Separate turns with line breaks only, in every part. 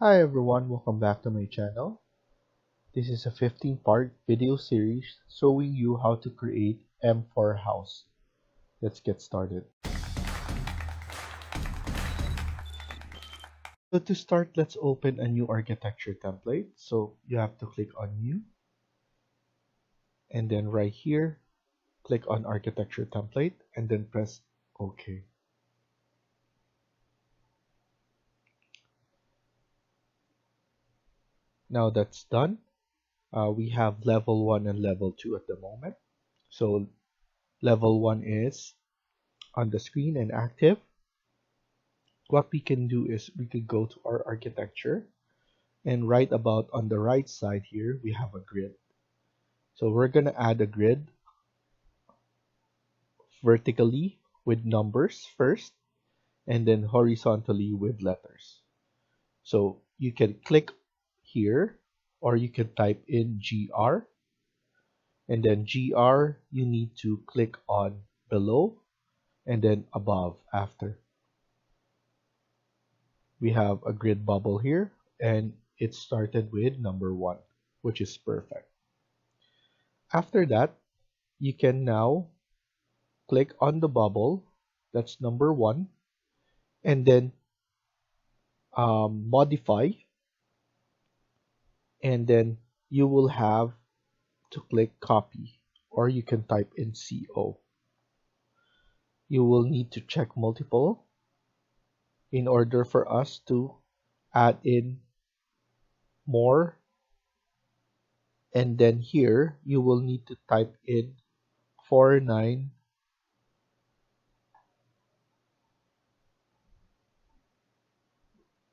Hi everyone, welcome back to my channel. This is a 15 part video series showing you how to create M4 house. Let's get started. So to start, let's open a new architecture template. So you have to click on new and then right here, click on architecture template and then press OK. Now that's done. Uh, we have level 1 and level 2 at the moment. So level 1 is on the screen and active. What we can do is we could go to our architecture and right about on the right side here we have a grid. So we're going to add a grid vertically with numbers first and then horizontally with letters. So you can click here or you can type in GR and then GR you need to click on below and then above after. We have a grid bubble here and it started with number one which is perfect. After that you can now click on the bubble that's number one and then um, modify and then you will have to click copy or you can type in CO. You will need to check multiple in order for us to add in more and then here you will need to type in 49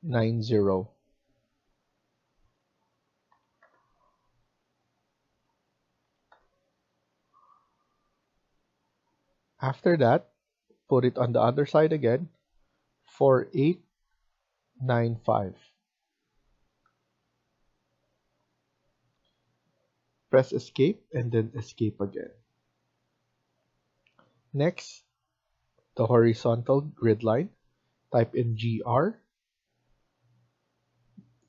nine zero After that, put it on the other side again, 4895. Press escape and then escape again. Next, the horizontal grid line, type in GR.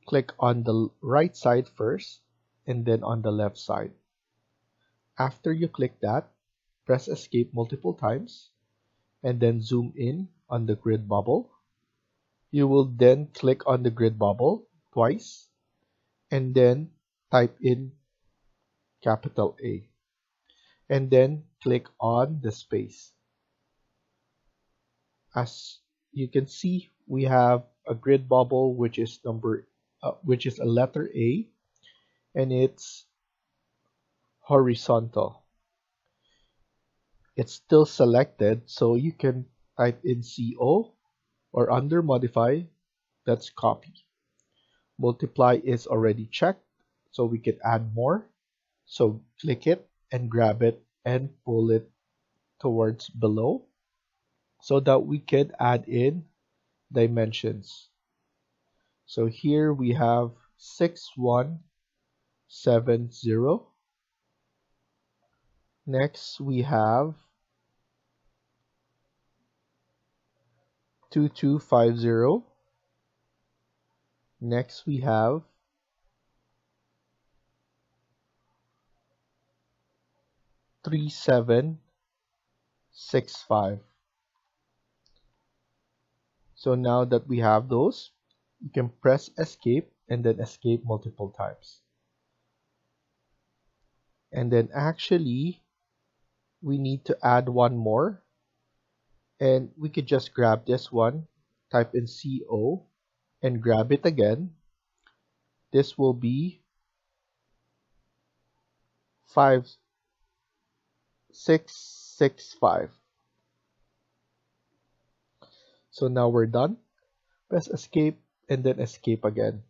Click on the right side first and then on the left side. After you click that, press escape multiple times and then zoom in on the grid bubble. You will then click on the grid bubble twice and then type in capital A and then click on the space. As you can see, we have a grid bubble which is number uh, which is a letter A and it's horizontal it's still selected so you can type in CO or under modify that's copy. Multiply is already checked so we can add more. So click it and grab it and pull it towards below so that we can add in dimensions. So here we have 6170 next we have 2250 next we have three seven six five. So now that we have those you can press escape and then escape multiple times. And then actually we need to add one more and we could just grab this one type in CO and grab it again. This will be five six six five. So now we're done. Press escape and then escape again.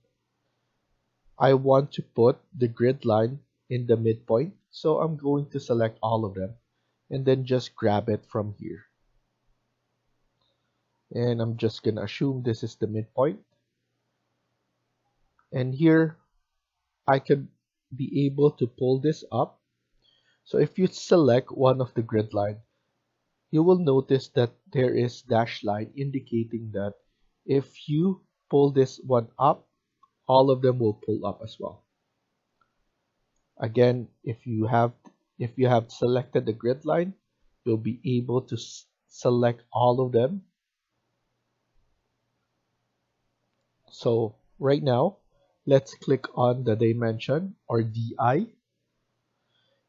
I want to put the grid line in the midpoint so I'm going to select all of them and then just grab it from here and I'm just gonna assume this is the midpoint and here I could be able to pull this up so if you select one of the grid line you will notice that there is dash line indicating that if you pull this one up all of them will pull up as well. Again, if you have if you have selected the grid line, you'll be able to select all of them. So right now, let's click on the dimension or DI.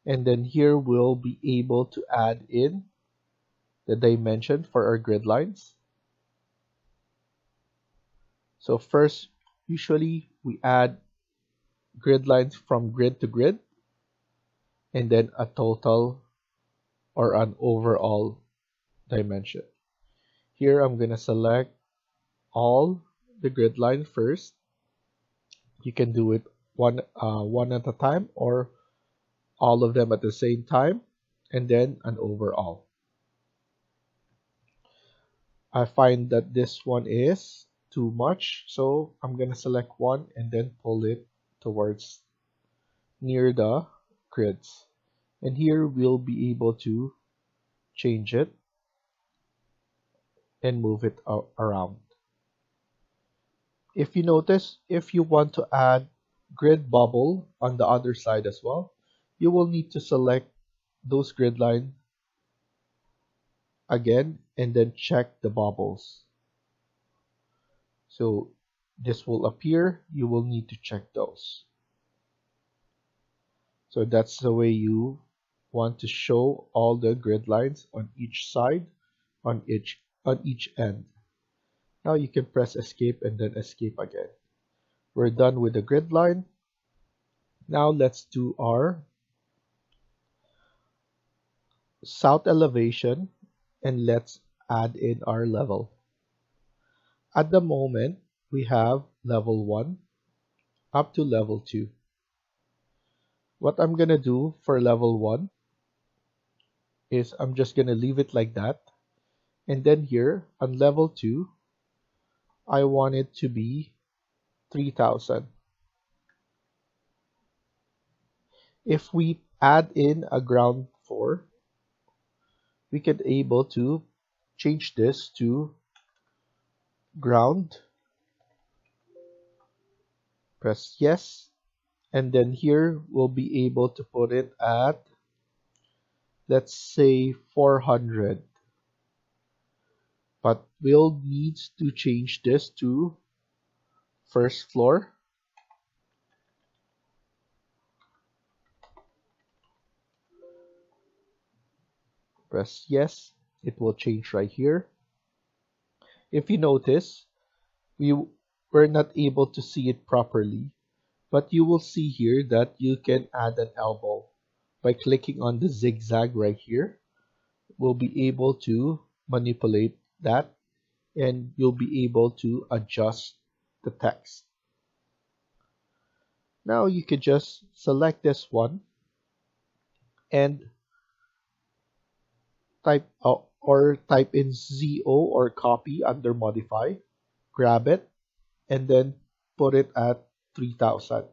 And then here we'll be able to add in the dimension for our grid lines. So first, usually we add grid lines from grid to grid and then a total or an overall dimension. Here I'm going to select all the grid line first. You can do it one, uh, one at a time or all of them at the same time and then an overall. I find that this one is too much so I'm gonna select one and then pull it towards near the grids and here we'll be able to change it and move it around if you notice if you want to add grid bubble on the other side as well you will need to select those grid line again and then check the bubbles. So this will appear. You will need to check those. So that's the way you want to show all the grid lines on each side on each on each end now you can press escape and then escape again we're done with the grid line now let's do our south elevation and let's add in our level at the moment, we have level 1 up to level 2. What I'm going to do for level 1 is I'm just going to leave it like that. And then here on level 2, I want it to be 3000. If we add in a ground floor, we can able to change this to ground press yes and then here we'll be able to put it at let's say 400 but we'll need to change this to first floor. Press yes. It will change right here. If you notice, we were not able to see it properly, but you will see here that you can add an elbow. By clicking on the zigzag right here. We'll be able to manipulate that and you'll be able to adjust the text. Now you could just select this one and type out or type in CO or copy under modify, grab it, and then put it at 3000.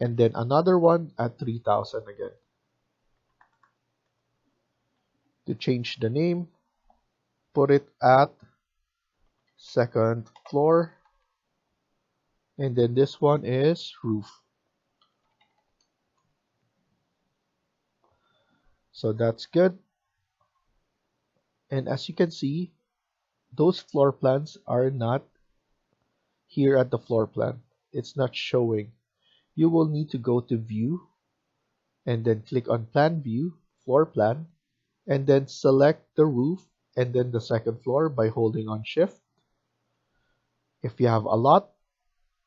And then another one at 3000 again. To change the name, put it at second floor. And then this one is roof. So that's good. And as you can see, those floor plans are not here at the floor plan. It's not showing. You will need to go to view and then click on plan view, floor plan, and then select the roof and then the second floor by holding on shift. If you have a lot,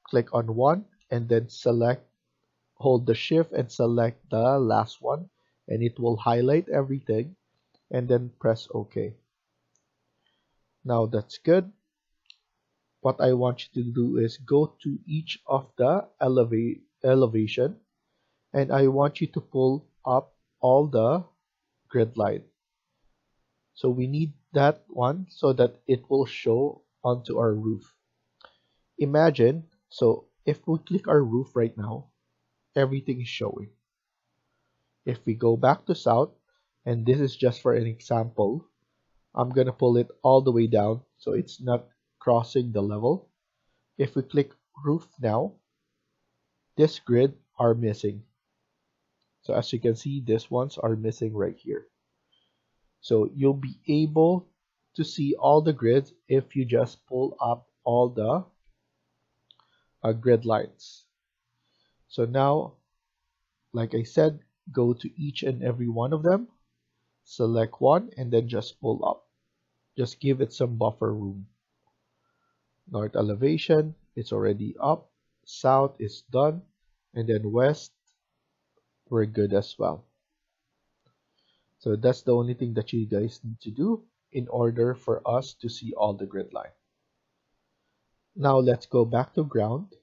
click on one and then select, hold the shift and select the last one and it will highlight everything and then press OK. Now that's good. What I want you to do is go to each of the eleva elevation and I want you to pull up all the grid line. So we need that one so that it will show onto our roof. Imagine, so if we click our roof right now, everything is showing. If we go back to south, and this is just for an example, I'm going to pull it all the way down so it's not crossing the level. if we click roof now, this grid are missing. So as you can see, these ones are missing right here. So you'll be able to see all the grids if you just pull up all the uh, grid lines. So now, like I said, go to each and every one of them, select one, and then just pull up. Just give it some buffer room. North elevation, it's already up. South is done. And then west, we're good as well. So that's the only thing that you guys need to do in order for us to see all the grid line. Now let's go back to ground.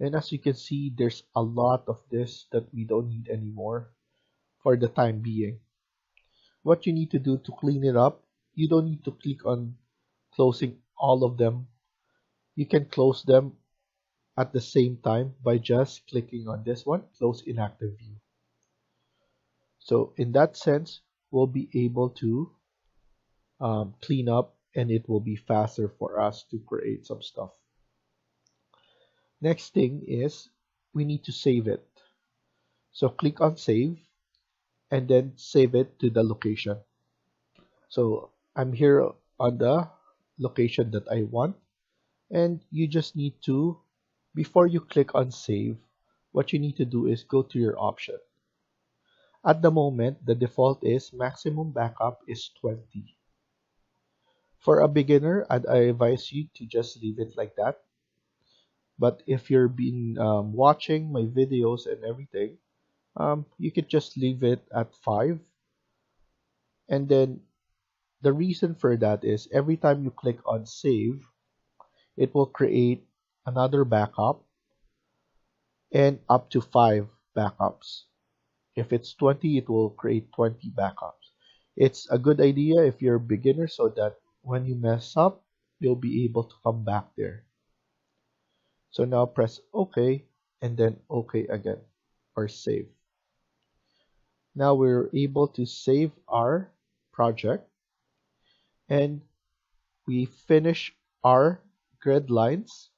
And as you can see, there's a lot of this that we don't need anymore for the time being. What you need to do to clean it up, you don't need to click on closing all of them. You can close them at the same time by just clicking on this one, close inactive view. So in that sense, we'll be able to um, clean up and it will be faster for us to create some stuff. Next thing is we need to save it. So click on save and then save it to the location. So I'm here on the location that I want and you just need to before you click on save what you need to do is go to your option at the moment the default is maximum backup is 20 for a beginner I'd advise you to just leave it like that. But if you've been um, watching my videos and everything um, you could just leave it at 5 and then the reason for that is every time you click on save it will create another backup and up to 5 backups. If it's 20, it will create 20 backups. It's a good idea if you're a beginner so that when you mess up, you'll be able to come back there. So now press OK and then OK again or save. Now we're able to save our project and we finish our grid lines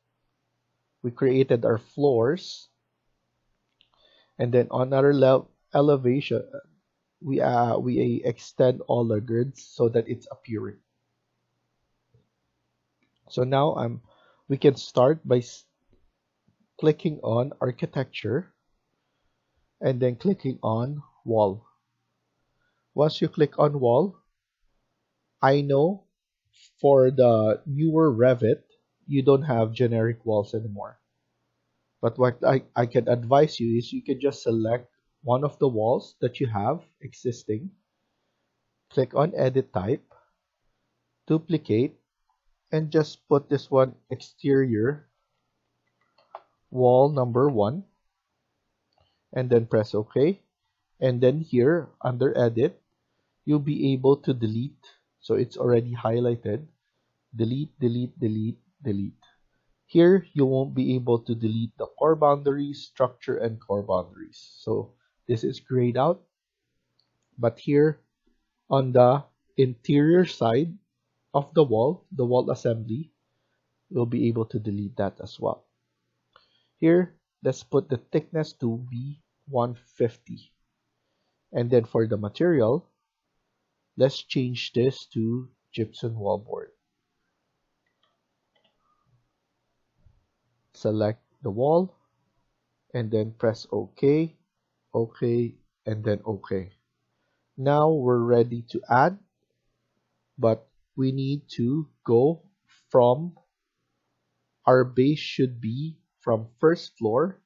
we created our floors and then on our elevation we uh, we extend all the grids so that it's appearing so now I'm we can start by clicking on architecture and then clicking on wall once you click on wall I know for the newer Revit you don't have generic walls anymore. But what I, I can advise you is you can just select one of the walls that you have existing, click on edit type, duplicate, and just put this one exterior wall number one and then press OK. And then here under edit, you'll be able to delete. So it's already highlighted. Delete, delete, delete, delete. Here, you won't be able to delete the core boundaries, structure, and core boundaries. So this is grayed out. But here, on the interior side of the wall, the wall assembly, we'll be able to delete that as well. Here, let's put the thickness to be 150. And then for the material, let's change this to gypsum wallboard. select the wall and then press OK, OK, and then OK. Now we're ready to add, but we need to go from our base should be from first floor.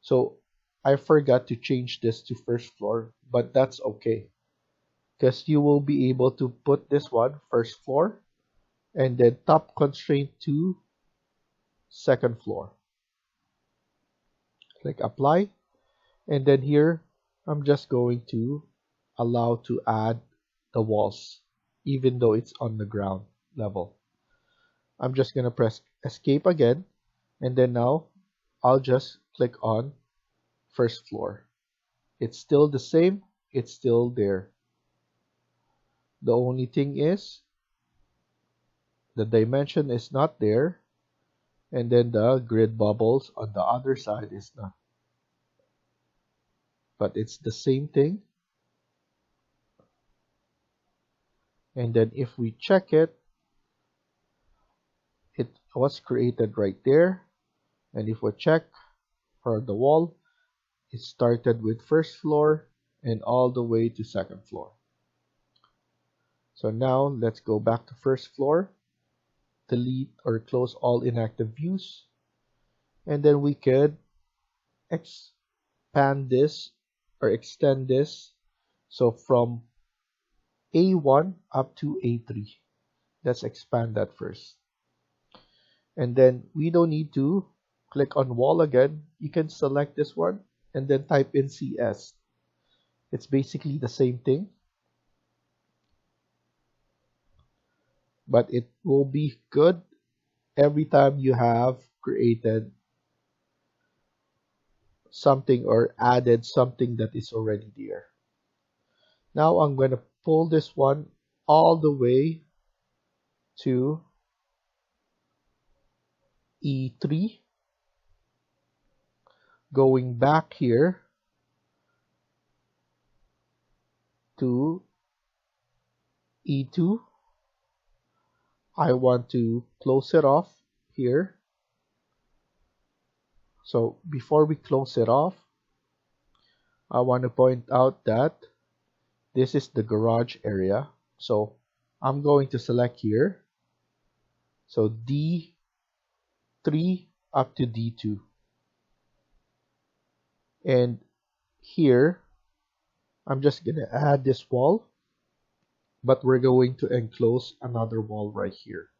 So I forgot to change this to first floor, but that's okay. Because you will be able to put this one first floor and then top constraint to second floor. Click apply and then here I'm just going to allow to add the walls even though it's on the ground level. I'm just going to press escape again and then now I'll just click on first floor. It's still the same, it's still there. The only thing is the dimension is not there and then the grid bubbles on the other side is none but it's the same thing. And then if we check it it was created right there. And if we check for the wall it started with first floor and all the way to second floor. So now let's go back to first floor delete or close all inactive views. And then we could expand this or extend this. So from A1 up to A3 let's expand that first. And then we don't need to click on wall again. You can select this one and then type in CS it's basically the same thing. But it will be good every time you have created something or added something that is already there. Now I'm going to pull this one all the way to E3 going back here to E2 I want to close it off here so before we close it off I want to point out that this is the garage area. So I'm going to select here. So D3 up to D2 and here I'm just gonna add this wall but we're going to enclose another wall right here.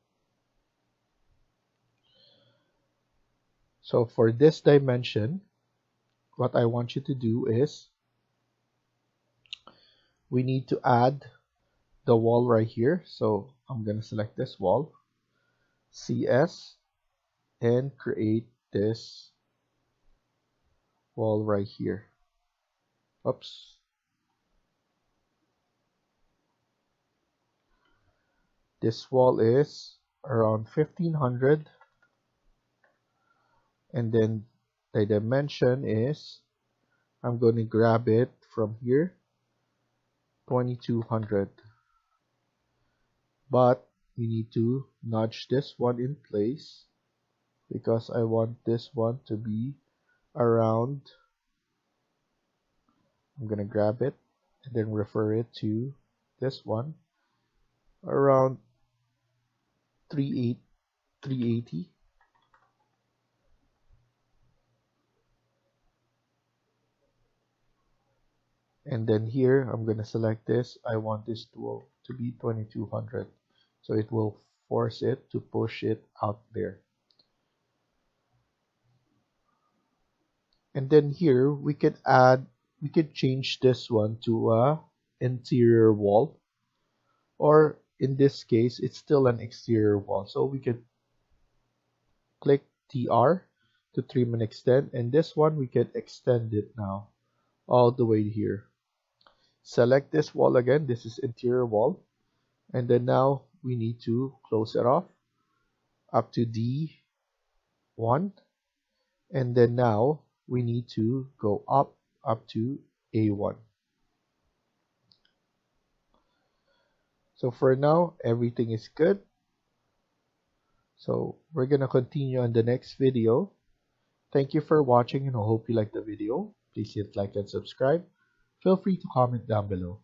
So for this dimension, what I want you to do is we need to add the wall right here. So I'm going to select this wall, CS, and create this wall right here. Oops. this wall is around 1500 and then the dimension is I'm going to grab it from here 2200 but you need to nudge this one in place because I want this one to be around I'm gonna grab it and then refer it to this one around 380 and then here I'm gonna select this. I want this to, to be 2200 so it will force it to push it out there. And then here we could add we could change this one to a interior wall. Or in this case it's still an exterior wall. So we could click TR to trim and extend. And this one we can extend it now all the way here select this wall again this is interior wall and then now we need to close it off up to D1 and then now we need to go up up to A1 So for now, everything is good. So we're going to continue on the next video. Thank you for watching and I hope you liked the video. Please hit like and subscribe. Feel free to comment down below.